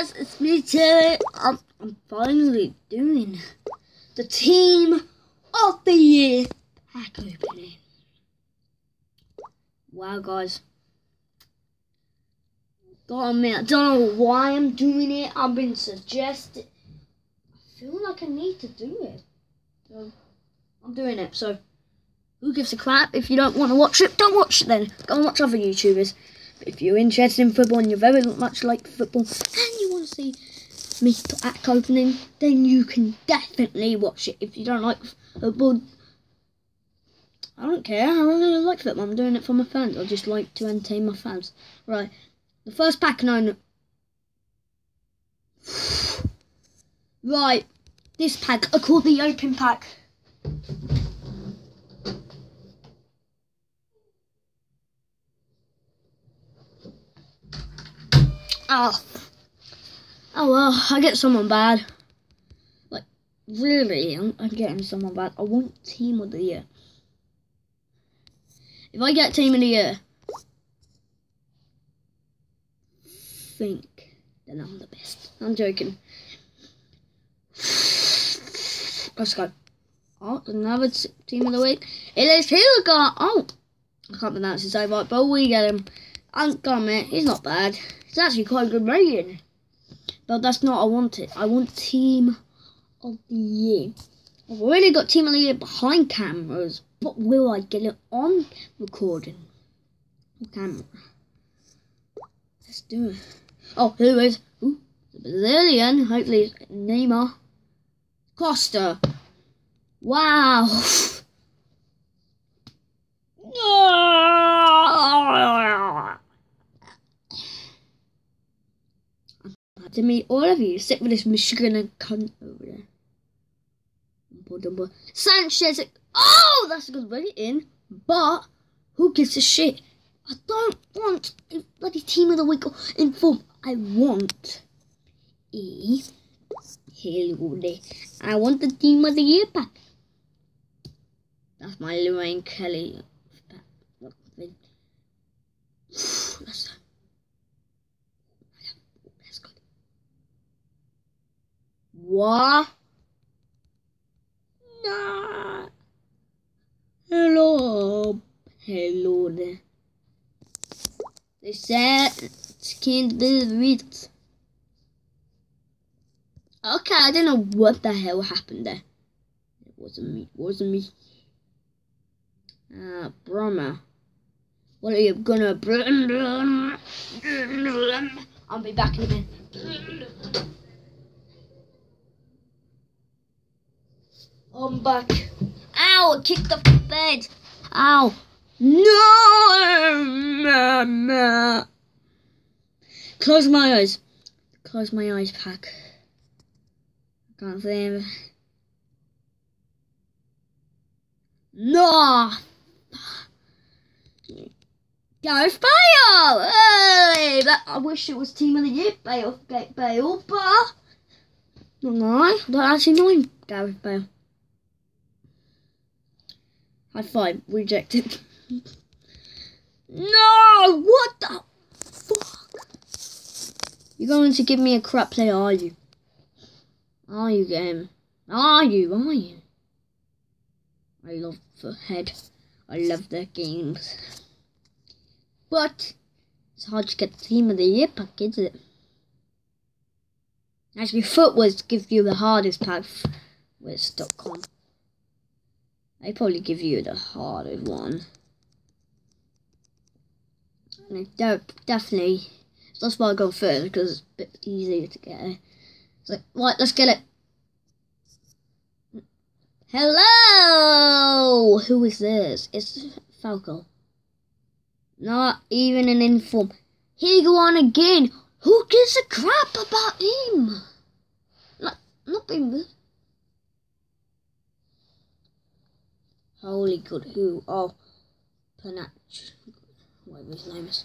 Guys? It's me, Taylor. I'm, I'm finally doing the Team of the Year pack opening. Wow, guys. Gotta I don't know why I'm doing it. I've been suggested. I feel like I need to do it. So, I'm doing it. So, who gives a crap? If you don't want to watch it, don't watch it then. Go and watch other YouTubers. If you're interested in football and you're very much like football see me pack opening, then you can definitely watch it. If you don't like football, I don't care. I really like football. I'm doing it for my fans. I just like to entertain my fans. Right. The first pack nine. Right. This pack, I call the open pack. Oh. Oh well, I get someone bad. Like, really, I'm, I'm getting someone bad. I want team of the year. If I get team of the year, think then I'm the best. I'm joking. Let's go. Oh, another team of the week. It is Hilga. Oh, I can't pronounce his name right, but we get him. I'm gonna he's not bad. It's actually quite a good rating. But that's not what I wanted. I want Team of the Year. I've already got Team of the Year behind cameras, but will I get it on recording? Camera. Let's do it. Oh, who is? Ooh, the Brazilian. Hopefully it's Neymar. Costa. Wow. to meet all of you. Sit with this Michigan and cunt over there. Sanchez. Oh, that's a good in. But who gives a shit? I don't want a bloody team of the week in form. I want a Hello I want the team of the year pack. That's my Lorraine Kelly. That's What? Nah. Hello. Hello there. They said can't believe it. Okay, I don't know what the hell happened there. It wasn't me. It wasn't me. Ah, uh, Brahma. What are you gonna... I'll be back in a minute. I'm back. Ow, I kicked off the bed. Ow. No! Mama. Close my eyes. Close my eyes, pack. I can't see him. No! Gareth Bale! Hey! That, I wish it was Team of the Year Bale, Bale, but... No, I don't actually know him, Gareth Bale. High five. Rejected. no! What the fuck? You're going to give me a crap play, are you? Are you, game? Are you? Are you? I love the head. I love their games. But it's hard to get the team of the year pack, is it? Actually, gives you the hardest pack with .com. I probably give you the hardest one. And it definitely, that's why I go first because it's a bit easier to get it. So, right, let's get it. Hello! Who is this? It's Falco. Not even an inform. Here you go on again. Who gives a crap about him? Not, not being Holy good, who? Oh, Panach. Whatever his name is.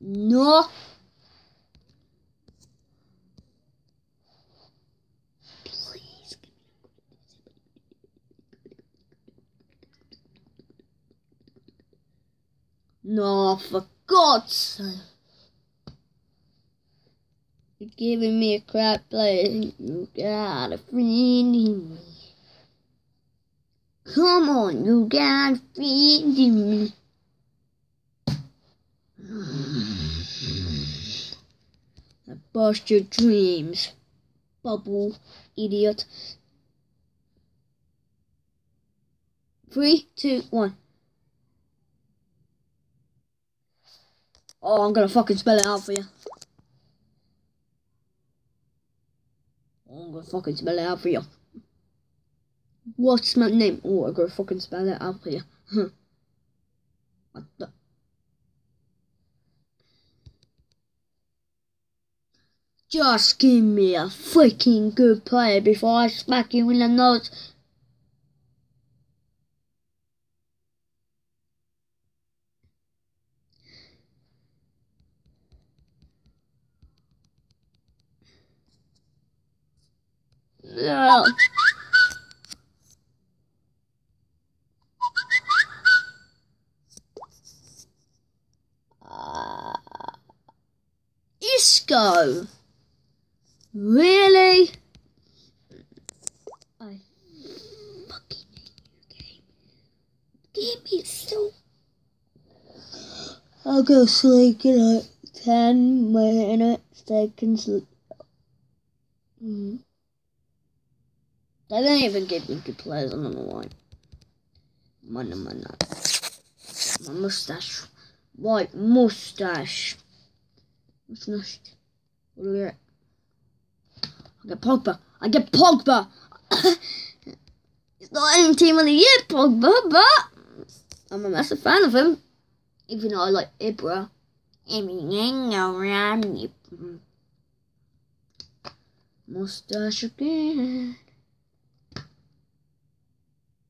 No! Please give me a No, for God's sake. You're giving me a crap player. You got a friend in me. Come on, you friend in me. Bust your dreams, bubble idiot. Three, two, one. Oh, I'm gonna fucking spell it out for you. I'm gonna fucking spell it out for you. What's my name? Oh, I'm gonna fucking spell it out for you. What the? Just give me a freaking good player before I smack you in the nose. No. Uh, Isco. Really? I fucking hate you game. Give me so. I'll go sleep in like 10 minutes. Sleep. Mm. They don't even give me good players. I don't know why. Money, money. My mustache. White mustache. Mustache. What do we? I get Pogba. I get Pogba. He's not in team of the year, Pogba, but I'm a massive fan of him. Even though I like Ibra. Mustache again.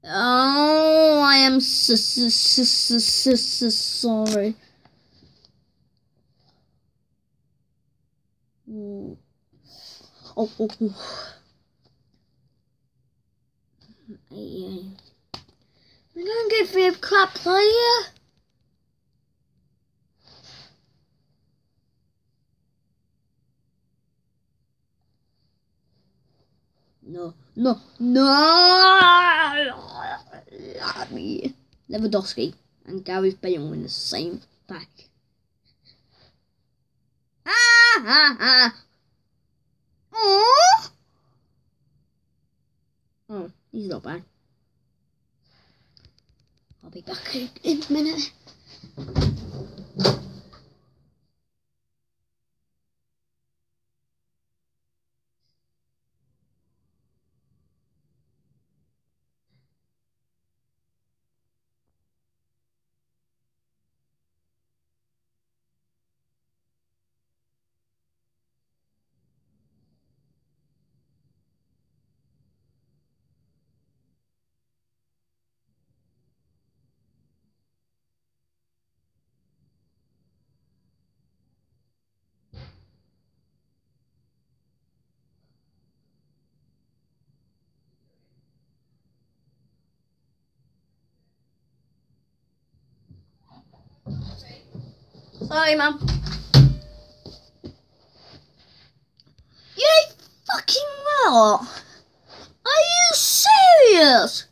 Oh, I am so, so, so, so, so sorry. Ooh. Oh, oh, oh. We're gonna get rid of crap player. No, no, no! Lewandowski and Gareth Bale in the same pack. Ah. Oh, he's not bad. I'll be back in a minute. Sorry, Mum. You fucking what? Are you serious?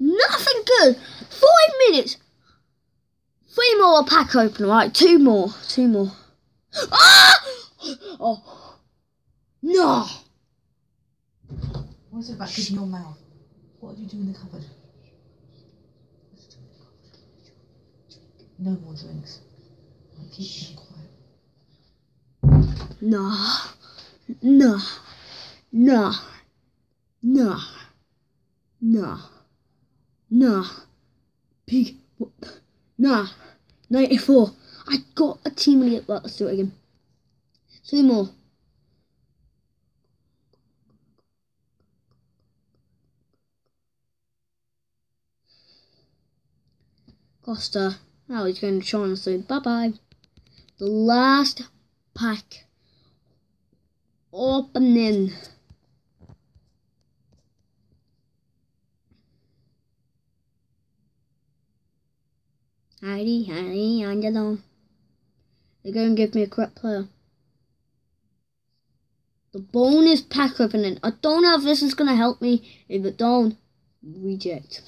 Nothing good. Five minutes. Three more pack open, right? Two more. Two more. Ah! Oh. No. What's it back in your mouth? What did you do in the cupboard? No more drinks. No. No. No. No. No. No. Pig. Nah. 94. I got a team lead. Let's do it again. Two more. Costa. Now he's going to China soon. Bye bye. The last pack opening. Heidi, Heidi, Angelo. They're going to give me a crap player. The bonus pack opening. I don't know if this is gonna help me. If it don't, reject.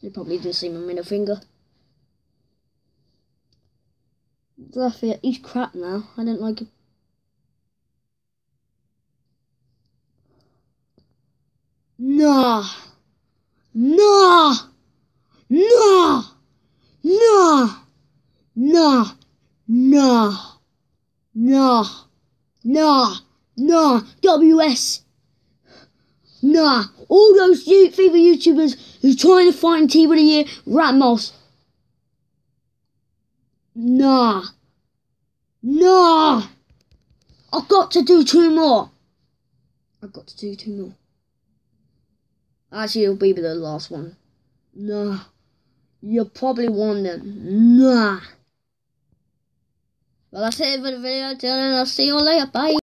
You probably didn't see my middle finger. Raphael, he's crap now. I don't like him. Nah. Nah. Nah. Nah. Nah. Nah. Nah. Nah. Nah. WS. Nah. All those FIFA YouTubers who's trying to find Team of the Year, Ramos. Nah. Nah. I've got to do two more. I've got to do two more. Actually, it'll be the last one. Nah. You probably them. Nah. Well, that's it for the video. Till then, I'll see you all later. Bye.